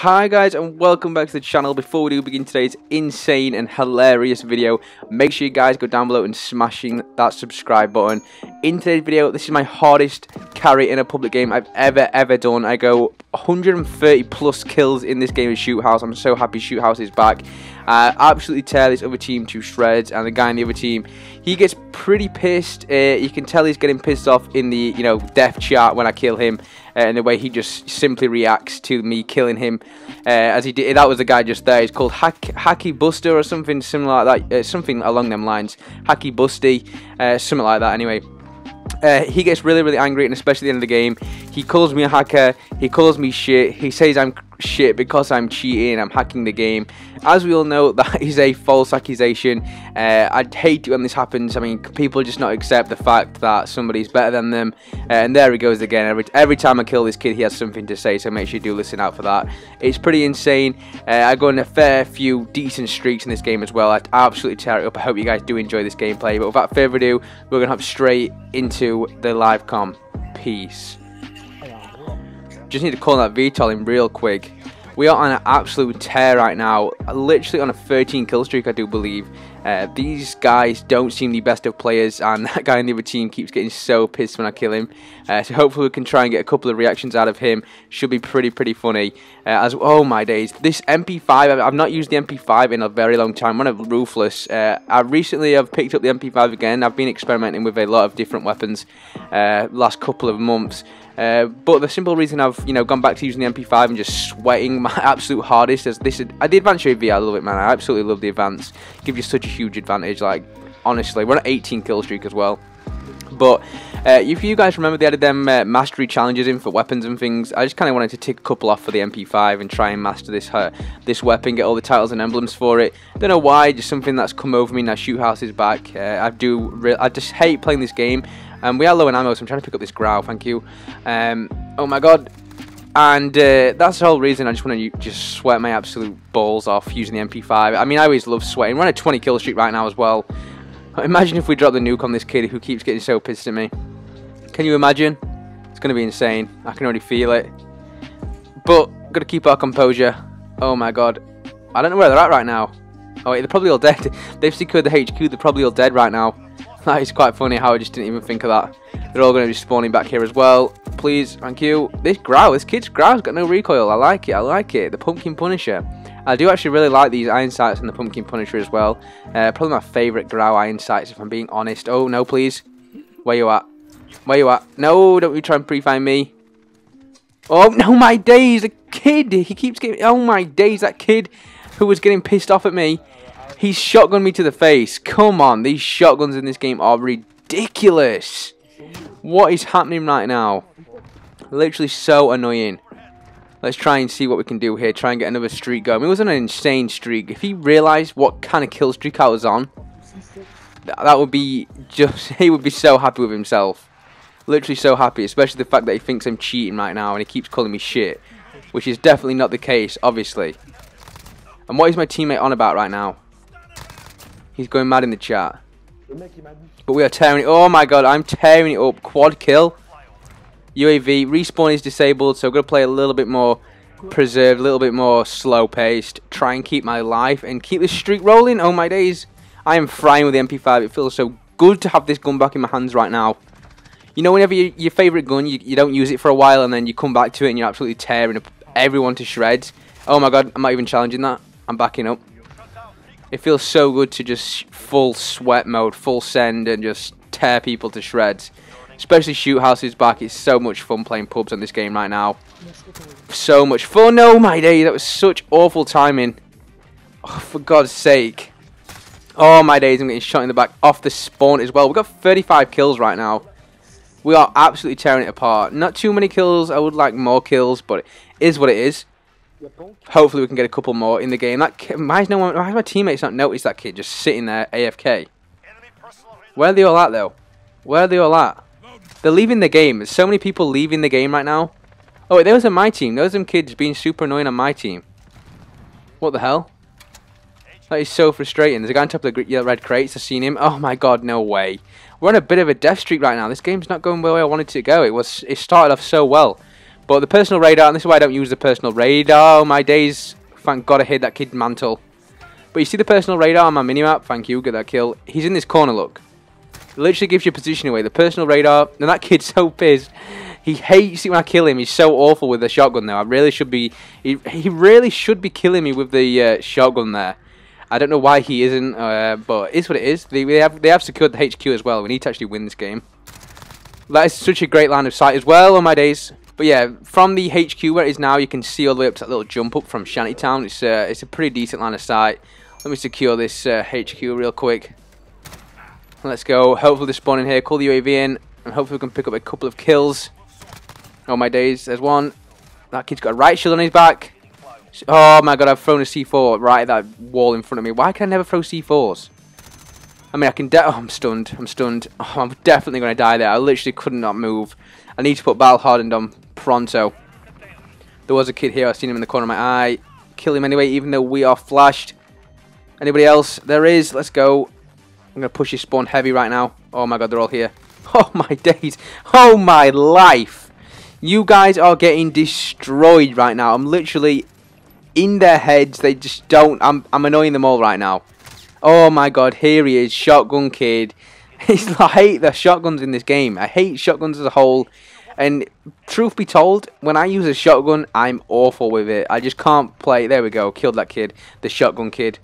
Hi guys and welcome back to the channel. Before we do begin today's insane and hilarious video, make sure you guys go down below and smashing that subscribe button. In today's video, this is my hardest carry in a public game I've ever ever done. I go 130 plus kills in this game of Shoot House. I'm so happy Shoot House is back. Uh, absolutely tear this other team to shreds and the guy in the other team, he gets pretty pissed. Uh, you can tell he's getting pissed off in the, you know, death chart when I kill him and the way he just simply reacts to me killing him uh, as he did. That was the guy just there. He's called Hack, Hacky Buster or something similar like that, uh, something along them lines. Hacky Busty, uh, something like that. Anyway. Uh, he gets really, really angry, and especially at the end of the game, he calls me a hacker. He calls me shit. He says I'm shit because I'm cheating, I'm hacking the game. As we all know, that is a false accusation. Uh, I'd hate when this happens. I mean, people just not accept the fact that somebody's better than them. Uh, and there he goes again. Every, every time I kill this kid, he has something to say, so make sure you do listen out for that. It's pretty insane. Uh, I go on a fair few decent streaks in this game as well. I'd absolutely tear it up. I hope you guys do enjoy this gameplay. But without further ado, we're to hop straight into the live com. Peace. Just need to call that VTOL in real quick. We are on an absolute tear right now, literally on a 13 kill streak I do believe. Uh, these guys don't seem the best of players and that guy in the other team keeps getting so pissed when I kill him. Uh, so hopefully we can try and get a couple of reactions out of him. Should be pretty pretty funny. Uh, as Oh my days, this MP5, I've, not used the MP5 in a very long time, one of Ruthless. Uh, I recently have picked up the MP5 again, I've been experimenting with a lot of different weapons uh, last couple of months. Uh, but the simple reason I've you know gone back to using the MP5 and just sweating my absolute hardest is this. I the Advance UAV, I love it, man. I absolutely love the Advance. Gives you such a huge advantage. Like honestly, we're at 18 kill streak as well. But uh, if you guys remember, they added them uh, mastery challenges in for weapons and things. I just kind of wanted to tick a couple off for the MP5 and try and master this uh, this weapon, get all the titles and emblems for it. Don't know why, just something that's come over me now. Shoot houses back. Uh, I do. I just hate playing this game. Um, we are low on ammo, so I'm trying to pick up this Grau. Thank you. Um, oh my god. And uh, that's the whole reason I just want to just sweat my absolute balls off using the MP5. I mean, I always love sweating. We're on a 20 kill streak right now as well. Imagine if we drop the nuke on this kid who keeps getting so pissed at me. Can you imagine? It's going to be insane. I can already feel it. But, got to keep our composure. Oh my god. I don't know where they're at right now. Oh wait, they're probably all dead. They've secured the HQ, they're probably all dead right now. That is quite funny how I just didn't even think of that. They're all going to be spawning back here as well. Please, thank you. This Grau, this kid's Grau's got no recoil. I like it, I like it. The Pumpkin Punisher. I do actually really like these iron sights and the Pumpkin Punisher as well. Uh, probably my favourite Grau iron sights if I'm being honest. Oh, no, please. Where you at? Where you at? No, don't you try and pre-find me. Oh, no, my days. A kid. He keeps getting... Oh, my days. That kid who was getting pissed off at me He's shotgun me to the face. Come on, these shotguns in this game are ridiculous. What is happening right now? Literally so annoying. Let's try and see what we can do here. Try and get another streak going. It was an insane streak. If he realised what kind of kill streak I was on, that would be just... He would be so happy with himself. Literally so happy. Especially the fact that he thinks I'm cheating right now and he keeps calling me shit. Which is definitely not the case, obviously. And what is my teammate on about right now? He's going mad in the chat. But we are tearing it. Oh my god, I'm tearing it up. Quad kill. UAV. Respawn is disabled, so I'm going to play a little bit more preserved, a little bit more slow paced. Try and keep my life and keep this streak rolling. Oh my days. I am frying with the MP5. It feels so good to have this gun back in my hands right now. You know, whenever you, your favourite gun, you, you don't use it for a while and then you come back to it and you're absolutely tearing everyone to shreds. Oh my god, I'm not even challenging that. I'm backing up. It feels so good to just full sweat mode, full send, and just tear people to shreds. Especially Shoot House is back. It's so much fun playing pubs on this game right now. So much fun. No, my day. That was such awful timing. Oh, for God's sake. Oh, my days. I'm getting shot in the back off the spawn as well. We've got 35 kills right now. We are absolutely tearing it apart. Not too many kills. I would like more kills, but it is what it is. Hopefully we can get a couple more in the game. That kid, why is no one? Why has my teammates not noticed that kid just sitting there AFK? Where are they all at though? Where are they all at? They're leaving the game. There's so many people leaving the game right now. Oh wait, those are my team. Those are some kids being super annoying on my team. What the hell? That is so frustrating. There's a guy on top of the red crates. I've seen him. Oh my god, no way. We're on a bit of a death streak right now. This game's not going the way I wanted it to go. It was. It started off so well. But the personal radar, and this is why I don't use the personal radar. My days, thank God I hit that kid mantle. But you see the personal radar on my minimap? Thank you, get that kill. He's in this corner, look. It literally gives you position away. The personal radar, and that kid's so pissed. He hates it when I kill him. He's so awful with the shotgun now. I really should be, he, he really should be killing me with the uh, shotgun there. I don't know why he isn't, uh, but it's what it is. They, they, have they have secured the HQ as well. We need to actually win this game. That is such a great line of sight as well on my days. But yeah, from the HQ where it is now, you can see all the way up to that little jump up from Shantytown. It's, uh, it's a pretty decent line of sight. Let me secure this uh, HQ real quick. Let's go. Hopefully they spawn in here. Call the UAV in. And hopefully we can pick up a couple of kills. Oh my days. There's one. That kid's got a riot shield on his back. Oh my god, I've thrown a C4 right at that wall in front of me. Why can I never throw C4s? I mean, I can... oh, I'm stunned. I'm stunned. Oh, I'm definitely going to die there. I literally could not move. I need to put Battle Hardened on pronto. There was a kid here. I've seen him in the corner of my eye. Kill him anyway, even though we are flashed. Anybody else? There is. Let's go. I'm going to push his spawn heavy right now. Oh my god, they're all here. Oh my days. Oh my life. You guys are getting destroyed right now. I'm literally in their heads. They just don't. I'm, I'm annoying them all right now. Oh my god, here he is, Shotgun Kid. I hate the shotguns in this game. I hate shotguns as a whole. And truth be told, when I use a shotgun, I'm awful with it. I just can't play. There we go, killed that kid, the Shotgun Kid.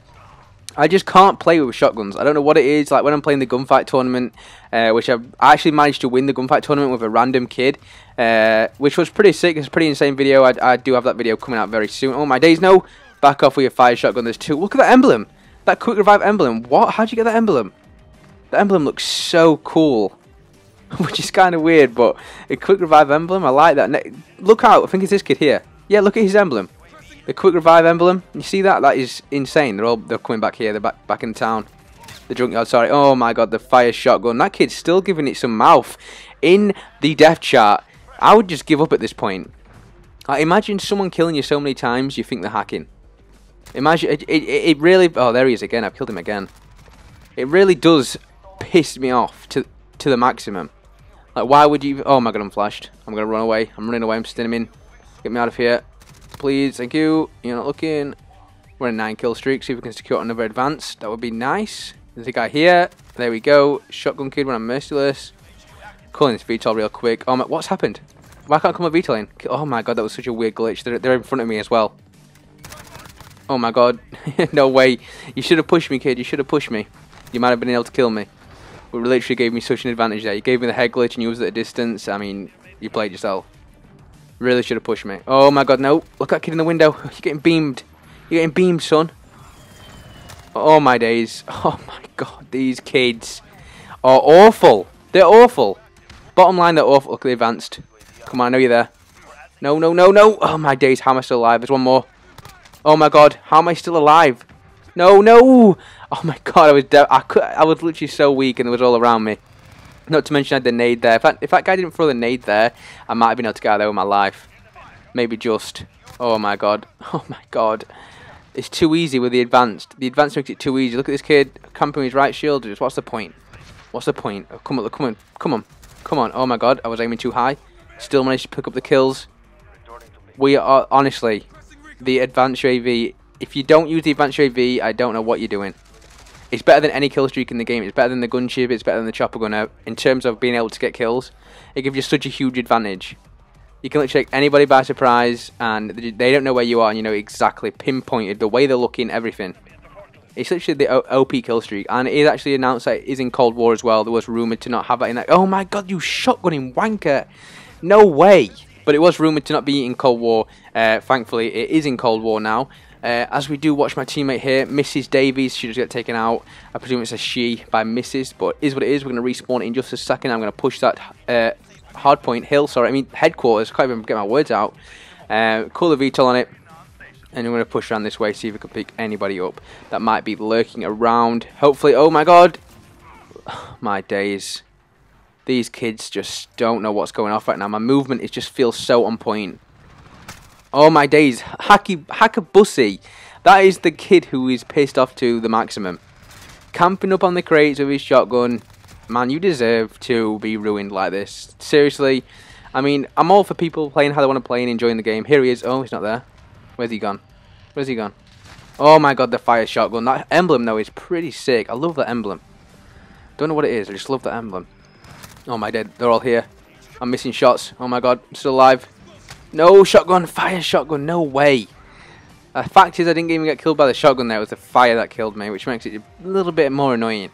I just can't play with shotguns. I don't know what it is. Like when I'm playing the gunfight tournament, uh, which I actually managed to win the gunfight tournament with a random kid, uh, which was pretty sick. It's a pretty insane video. I, I, do have that video coming out very soon. Oh my days, no! Back off with your fire shotgun. There's two. Look at that emblem. That quick revive emblem. What? How'd you get that emblem? The emblem looks so cool. Which is kind of weird, but a quick revive emblem. I like that. Look out! I think it's this kid here. Yeah, look at his emblem. The quick revive emblem. You see that? That is insane. They're all they're coming back here. They're back back in town. The junkyard. Sorry. Oh my god. The fire shotgun. That kid's still giving it some mouth. In the death chart, I would just give up at this point. Like, imagine someone killing you so many times you think they're hacking. Imagine it, it. It really. Oh, there he is again. I've killed him again. It really does piss me off to to the maximum. Like, why would you? Oh my god, I'm flashed. I'm gonna run away. I'm running away. I'm stimming. Get me out of here please. Thank you. You're not looking. We're in a 9 kill streak. See if we can secure another advance. That would be nice. There's a guy here. There we go. Shotgun kid when I'm merciless. Calling this VTOL real quick. Oh my, what's happened? Why can't I come with VTOL in? Oh my god, that was such a weird glitch. They're, they're in front of me as well. Oh my god. no way. You should have pushed me, kid. You should have pushed me. You might have been able to kill me. But literally gave me such an advantage there. You gave me the head glitch and you was at a distance. I mean, you played yourself. Really should have pushed me. Oh my god, no. Look at that kid in the window. You're getting beamed. You're getting beamed, son. Oh my days. Oh my god, these kids are awful. They're awful. Bottom line, they're awful. Look, they advanced. Come on, I know you're there. No, no, no, no. Oh my days, how am I still alive? There's one more. Oh my god, how am I still alive? No, no. Oh my god, I was I could I was literally so weak and it was all around me. Not to mention I had the nade there. If that, if that guy didn't throw the nade there, I might have been able to get out there with my life. Maybe just. Oh my god. Oh my god. It's too easy with the advanced. The advanced makes it too easy. Look at this kid camping his riot shield. Just what's the point? What's the point? Oh, come on, come on, come on, come on. Oh my god, I was aiming too high. Still managed to pick up the kills. We are honestly the advanced UAV. If you don't use the advanced UAV, I don't know what you're doing. It's better than any kill streak in the game. It's better than the gunship. It's better than the chopper gunner in terms of being able to get kills. It gives you such a huge advantage. You can literally take anybody by surprise, and they don't know where you are, and you know exactly pinpointed the way they're looking, everything. It's literally the OP kill streak, and it is actually announced that it is in Cold War as well. There was rumored to not have that in that. Oh my god, you shotgunning wanker! No way! But it was rumored to not be in Cold War. Uh, thankfully, it is in Cold War now. Uh, as we do watch my teammate here, Mrs. Davies, she just get taken out. I presume it's a she by Mrs. But is what it is. We're going to respawn in just a second. I'm going to push that uh, hardpoint hill. Sorry, I mean headquarters. Can't even get my words out. Uh, call the VTOL on it. And I'm going to push around this way, see if we can pick anybody up that might be lurking around. Hopefully, oh my god. My days. These kids just don't know what's going off right now. My movement is just feels so on point. Oh my days, Haki Hakabusi. That is the kid who is pissed off to the maximum. Camping up on the crates with his shotgun. Man, you deserve to be ruined like this. Seriously, I mean, I'm all for people playing how they want to play and enjoying the game. Here he is. Oh, he's not there. Where's he gone? Where's he gone? Oh my god, the fire shotgun. That emblem, though, is pretty sick. I love that emblem. Don't know what it is. I just love that emblem. Oh my dead. They're all here. I'm missing shots. Oh my god. I'm still alive. No shotgun. Fire shotgun. No way. The fact is, I didn't even get killed by the shotgun there. It was the fire that killed me, which makes it a little bit more annoying.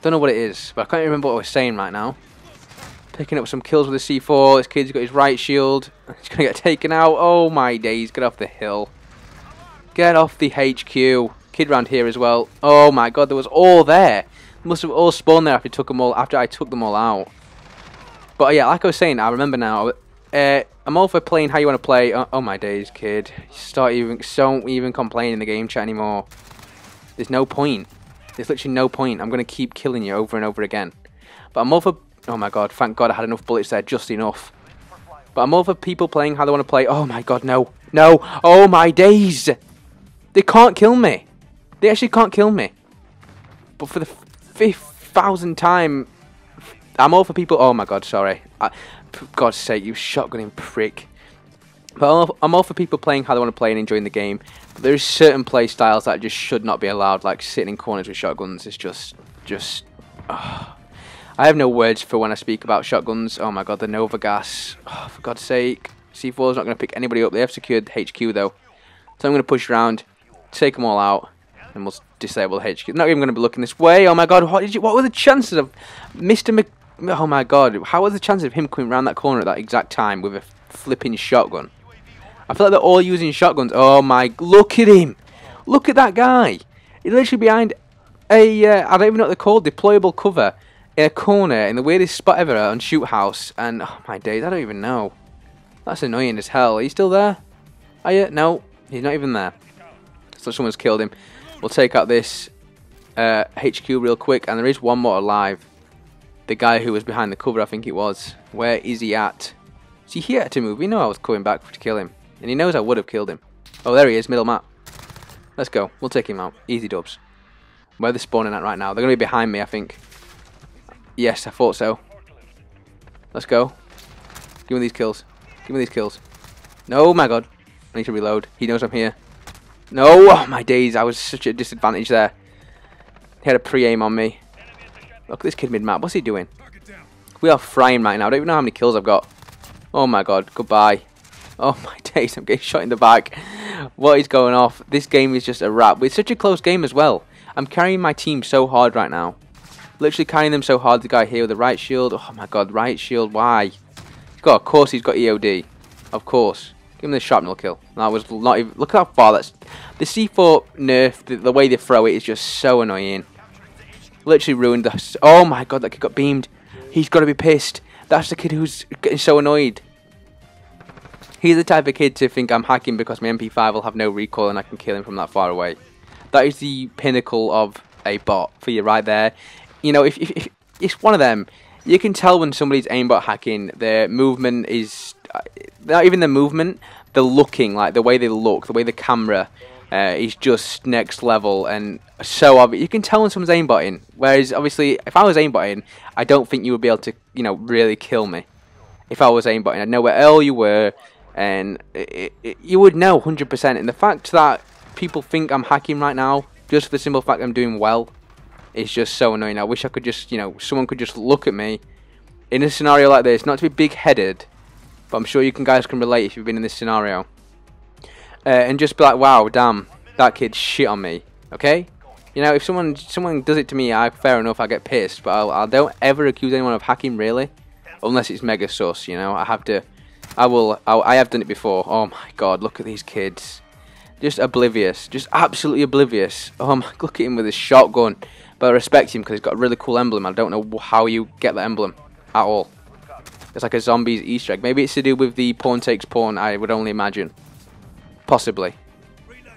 Don't know what it is, but I can't remember what I was saying right now. Picking up some kills with the C4. This kid's got his riot shield. He's going to get taken out. Oh my days. Get off the hill. Get off the HQ. Kid round here as well. Oh my god, there was all there. Must have all spawned there after I took them all after I took them all out. But yeah, like I was saying, I remember now. Uh, I'm all for playing how you want to play. Oh, oh, my days, kid! Start even don't even complain in the game chat anymore. There's no point. There's literally no point. I'm gonna keep killing you over and over again. But I'm all for. Oh my god! Thank God I had enough bullets there, just enough. But I'm all for people playing how they want to play. Oh my god, no, no! Oh my days! They can't kill me. They actually can't kill me. But for the fifth thousand time, I'm all for people. Oh my god, sorry. I, for God's sake, you shotgunning prick. But I'm all, for people playing how they want to play and enjoying the game. But there's certain play styles that just should not be allowed, like sitting in corners with shotguns. is just, just. Oh. I have no words for when I speak about shotguns. Oh my god, the Nova Gas. Oh, for God's sake. C4 is not going to pick anybody up. They have secured HQ though. So I'm going to push around take them all out, and we'll disable HQ. Not even going to be looking this way. Oh my god, what did you? What were the chances of Mr. Oh my god, how were the chances of him coming around that corner at that exact time with a flipping shotgun? I feel like they're all using shotguns. Oh my, look at him! Look at that guy! He's literally behind a, uh, I don't even know what they're called, deployable cover in a corner in the weirdest spot ever on Shoot House. And, oh my days, I don't even know. That's annoying as hell. Are you still there? Are you? No, he's not even there. So someone's killed him. We'll take out this uh, HQ real quick. And there is one more alive. The guy who was behind the cover, I think it was. Where is he at? Is he here to move? He know I was coming back to kill him. And he knows I would have killed him. Oh, there he is, middle map. Let's go. We'll take him out. Easy dubs. Where they're spawning at right now. They're going to be behind me, I think. Yes, I thought so. Let's go. Give me these kills. Give me these kills. No, my god. I need to reload. He knows I'm here. No, oh my days, I was such a disadvantage there. He had a pre-aim on me. Look at this kid mid-map, what's he doing? We are frying right now, I don't even know how many kills I've got. Oh my god, goodbye. Oh my days, I'm getting shot in the back. What is going off? This game is just a wrap. It's such a close game as well. I'm carrying my team so hard right now. Literally carrying them so hard, the guy here with the riot shield. Oh my god, riot shield, why? Got, of course he's got EOD. Of course. Give him the shrapnel kill. That was not even. Look how far that's. The C4 nerf, the, the way they throw it is just so annoying. Literally ruined the. Oh my god, that kid got beamed. He's got to be pissed. That's the kid who's getting so annoyed. He's the type of kid to think I'm hacking because my MP5 will have no recoil and I can kill him from that far away. That is the pinnacle of a bot for you right there. You know, if, if, if it's one of them, you can tell when somebody's aimbot hacking, their movement is uh, not even the movement, the looking, like the way they look, the way the camera uh, is just next level and so obvious. You can tell when someone's aimbotting. Whereas obviously, if I was aimbotting, I don't think you would be able to, you know, really kill me. If I was aimbotting, I'd know where all you were, and it, it, you would know 100%. And the fact that people think I'm hacking right now, just for the simple fact I'm doing well, is just so annoying. I wish I could just, you know, someone could just look at me in a scenario like this, not to be big-headed, but I'm sure you can guys can relate if you've been in this scenario. Uh, and just be like, wow, damn, that kid shit on me. Okay? You know, if someone someone does it to me, I fair enough, I get pissed. But I'll, I don't ever accuse anyone of hacking, really, unless it's mega sus. You know, I have to. I will. I, I have done it before. Oh my god, look at these kids. Just oblivious, just absolutely oblivious. Oh my, look at him with his shotgun. But I respect him because he's got a really cool emblem. I don't know how you get that emblem at all. It's like a zombies Easter egg. Maybe it's to do with the pawn takes pawn, I would only imagine. Possibly.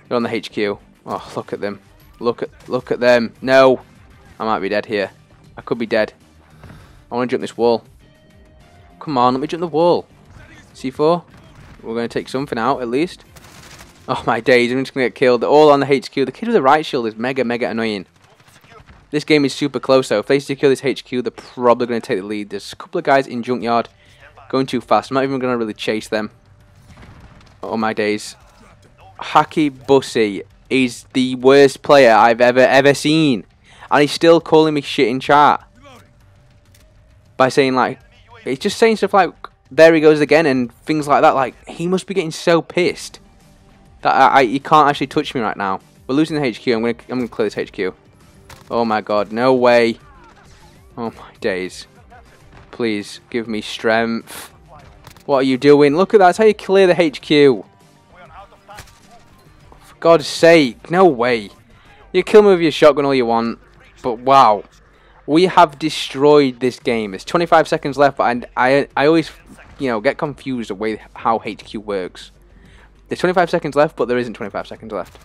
They're on the HQ. Oh, look at them. Look at look at them. No. I might be dead here. I could be dead. I want to jump this wall. Come on, let me jump the wall. C4. We're going to take something out, at least. Oh my days, I'm just going to get killed. They're all on the HQ. The kid with the riot shield is mega, mega annoying. This game is super close though. If they secure this HQ, they're probably going to take the lead. There's a couple of guys in Junkyard. Going too fast. I'm not even going to really chase them. Oh my days. Hacky Bussy is the worst player I've ever, ever seen. And he's still calling me shit in chat. By saying like, he's just saying stuff like, there he goes again and things like that. Like, he must be getting so pissed. That I, I he can't actually touch me right now. We're losing the HQ. I'm gonna I'm gonna clear this HQ. Oh my god, no way. Oh my days. Please give me strength. What are you doing? Look at that. That's how you clear the HQ. God's sake, no way. You kill me with your shotgun all you want, but wow. We have destroyed this game. There's 25 seconds left, I, I, I always, you know, get confused the way how HQ works. There's 25 seconds left, but there isn't 25 seconds left.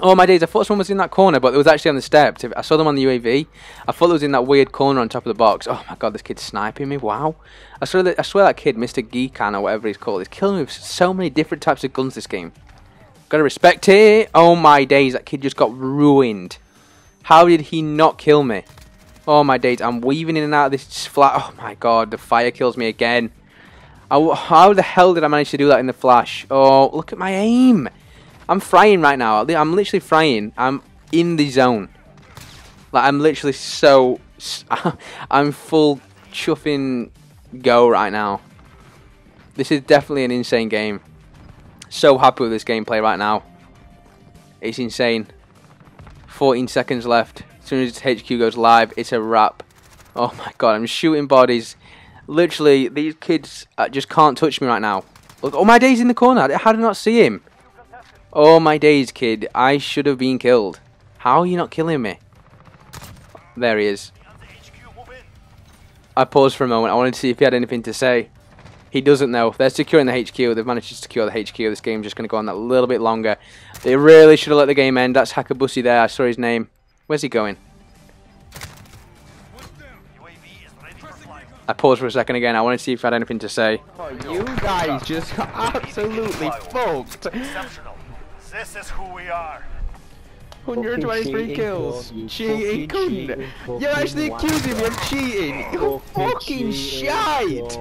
Oh my days, I thought someone was in that corner, but it was actually on the steps. I saw them on the UAV. I thought it was in that weird corner on top of the box. Oh my god, this kid's sniping me. Wow. I swear that, I swear that kid, Mr. Geekan or whatever he's called, is killing me with so many different types of guns this game. Gotta respect it. Oh my days, that kid just got ruined. How did he not kill me? Oh my days, I'm weaving in and out of this flat. Oh my god, the fire kills me again. How the hell did I manage to do that in the flash? Oh, look at my aim. I'm frying right now. I'm literally frying. I'm in the zone. Like, I'm literally so... I'm full chuffing go right now. This is definitely an insane game. So happy with this gameplay right now. It's insane. 14 seconds left. As soon as HQ goes live, it's a wrap. Oh my god, I'm shooting bodies. Literally, these kids uh, just can't touch me right now. Look, oh my days in the corner. How did I not see him? Oh my days, kid. I should have been killed. How are you not killing me? There he is. I paused for a moment. I wanted to see if he had anything to say. He doesn't know. They're securing the HQ. They've managed to secure the HQ. This game's just going to go on that little bit longer. They really should have let the game end. That's Hakabusi there. I saw his name. Where's he going? I paused for a second again. I wanted to see if I had anything to say. Oh, you guys just absolutely fucked. This is who we are. 123 kills. Cheating, couldn't. You're actually accusing me of cheating. You're fucking shite.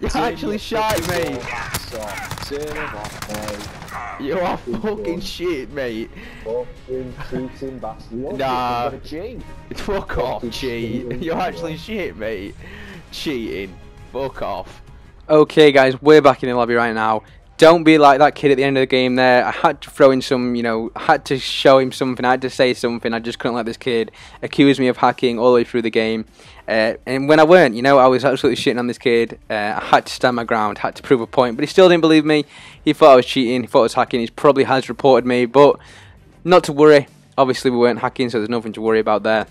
You're actually shite, mate. You are fucking shit, mate. Fucking cheating bastard. Nah. cheat. Fuck off, cheat. You're actually shit, mate. Cheating. Fuck off. Okay, guys, we're back in the lobby right now don't be like that kid at the end of the game there. I had to throw in some, you know, I had to show him something. I had to say something. I just couldn't let this kid accuse me of hacking all the way through the game. Uh, and when I weren't, you know, I was absolutely shitting on this kid. Uh, I had to stand my ground, had to prove a point. But he still didn't believe me. He thought I was cheating. He thought I was hacking. He probably has reported me. But not to worry. Obviously, we weren't hacking, so there's nothing to worry about there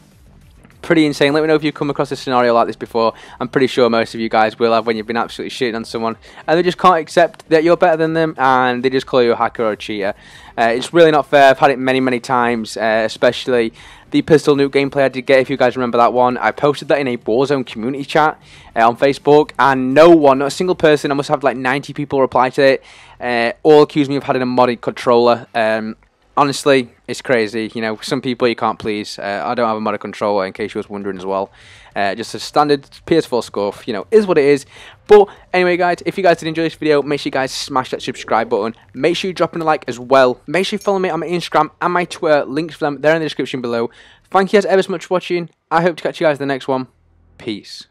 pretty insane. Let me know if you've come across a scenario like this before. I'm pretty sure most of you guys will have when you've been absolutely shitting on someone and they just can't accept that you're better than them and they just call you a hacker or a cheater. Uh, it's really not fair. I've had it many, many times, uh, especially the pistol nuke gameplay I did get, if you guys remember that one. I posted that in a Warzone community chat uh, on Facebook, and no one, not a single person, I must have like 90 people reply to it, uh, all accused me of having a modded controller. Um, honestly, it's crazy. You know, some people you can't please. Uh, I don't have a modded controller, in case you was wondering as well. Uh, just a standard PS4 scuff, you know, is what it is. But anyway, guys, if you guys did enjoy this video, make sure you guys smash that subscribe button. Make sure you drop in a like as well. Make sure you follow me on my Instagram and my Twitter. Links for them, they're in the description below. Thank you guys ever so much for watching. I hope to catch you guys in the next one. Peace.